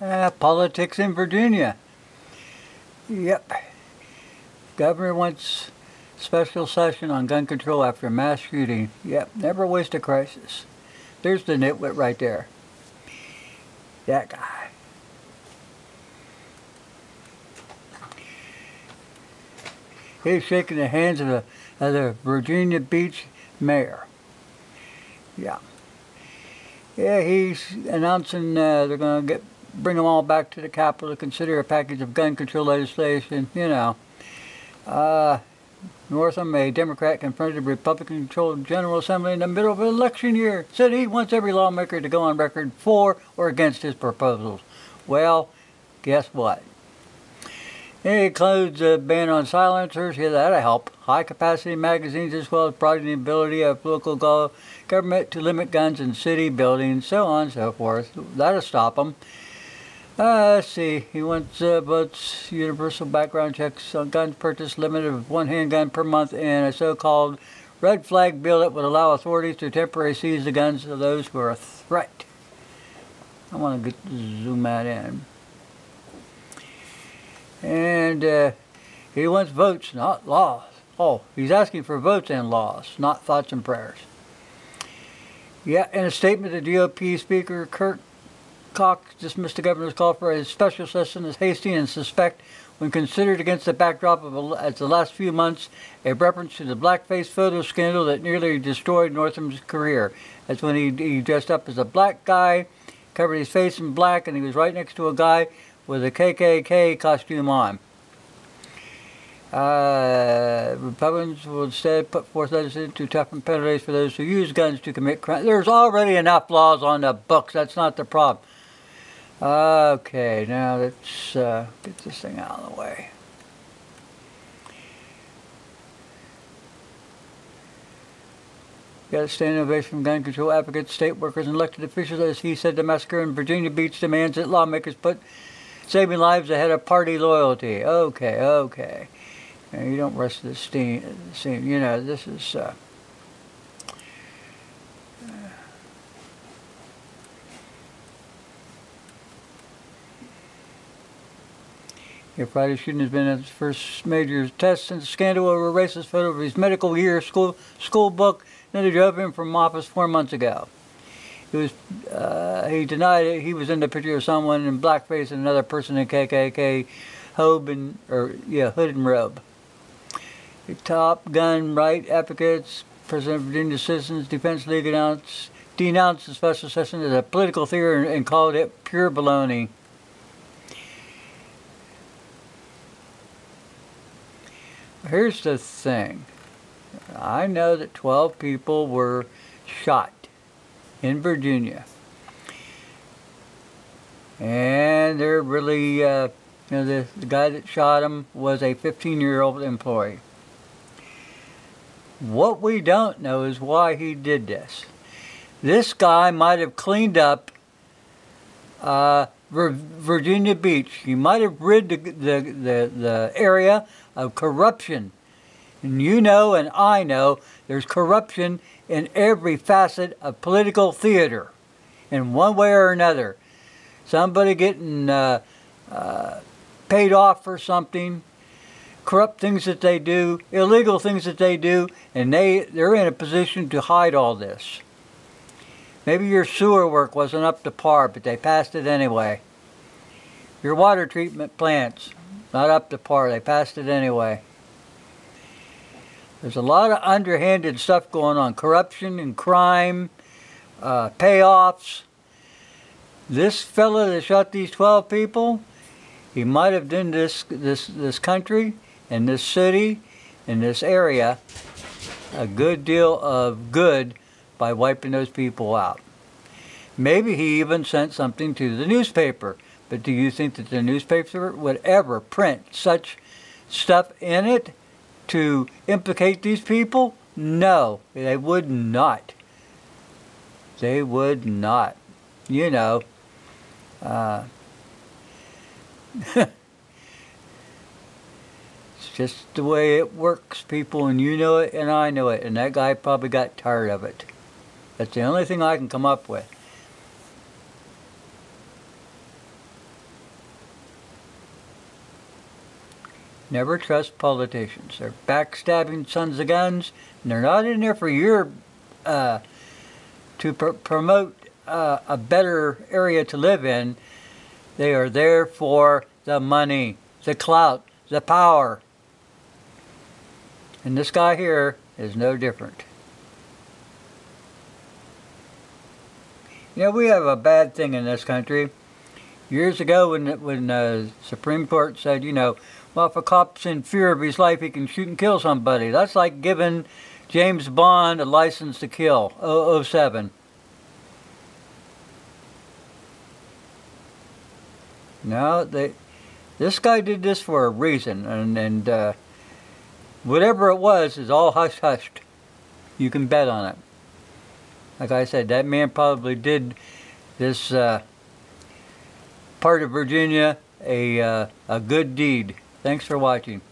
Uh, politics in Virginia. Yep. Governor wants special session on gun control after mass shooting. Yep, never waste a crisis. There's the nitwit right there. That guy. He's shaking the hands of the, of the Virginia Beach mayor. Yeah. Yeah, he's announcing uh, they're going to get bring them all back to the Capitol to consider a package of gun control legislation. You know, uh, Northam, a Democrat, confronted a Republican-controlled General Assembly in the middle of an election year. Said he wants every lawmaker to go on record for or against his proposals. Well, guess what? It includes a ban on silencers. Yeah, that'll help. High-capacity magazines as well as broadening the ability of local government to limit guns in city buildings, so on and so forth. That'll stop them. Uh, let's see. He wants uh, votes universal background checks on guns purchase limited of one handgun per month, and a so-called red flag bill that would allow authorities to temporarily seize the guns of those who are a threat. I want to get, zoom that in. And uh, he wants votes, not laws. Oh, he's asking for votes and laws, not thoughts and prayers. Yeah, in a statement, the GOP Speaker Kirk Cox dismissed the governor's call for a special session as hasty and suspect when considered against the backdrop of a, as the last few months a reference to the blackface photo scandal that nearly destroyed Northam's career. That's when he, he dressed up as a black guy, covered his face in black, and he was right next to a guy with a KKK costume on. Uh, Republicans will instead put forth legislation to toughen penalties for those who use guns to commit crimes. There's already enough laws on the books. That's not the problem. Okay, now let's uh, get this thing out of the way. Got a standing ovation from gun control advocates, state workers, and elected officials as he said the massacre in Virginia Beach demands that lawmakers put saving lives ahead of party loyalty. Okay, okay. Now, you don't rush the steam, scene. You know, this is... Uh, Your Friday shooting has been his first major test since the scandal over a racist photo of his medical year school school book that he drove him from office four months ago. He was uh, he denied it. He was in the picture of someone in blackface and another person in KKK hood and or yeah hood and robe. The Top Gun right advocates, President of Virginia Citizens Defense League announced denounced the special session as a political theater and called it pure baloney. Here's the thing. I know that 12 people were shot in Virginia. And they're really, uh, you know, the, the guy that shot him was a 15-year-old employee. What we don't know is why he did this. This guy might have cleaned up uh, Virginia Beach. He might have rid the, the, the, the area of corruption. And you know and I know there's corruption in every facet of political theater in one way or another. Somebody getting uh, uh, paid off for something, corrupt things that they do, illegal things that they do, and they, they're in a position to hide all this. Maybe your sewer work wasn't up to par, but they passed it anyway. Your water treatment plants, not up to par, they passed it anyway. There's a lot of underhanded stuff going on, corruption and crime, uh, payoffs. This fella that shot these 12 people, he might have done this, this, this country and this city and this area a good deal of good by wiping those people out. Maybe he even sent something to the newspaper. But do you think that the newspaper would ever print such stuff in it to implicate these people? No, they would not. They would not. You know, uh, it's just the way it works, people, and you know it, and I know it, and that guy probably got tired of it. That's the only thing I can come up with. Never trust politicians. They're backstabbing sons of guns, and they're not in there for your uh, to pr promote uh, a better area to live in. They are there for the money, the clout, the power. And this guy here is no different. Know, we have a bad thing in this country. Years ago, when when the Supreme Court said, you know, well, if a cop's in fear of his life, he can shoot and kill somebody. That's like giving James Bond a license to kill. 007. No, they. This guy did this for a reason, and and uh, whatever it was is all hush hushed. You can bet on it. Like I said, that man probably did this uh, part of Virginia a uh, a good deed. Thanks for watching.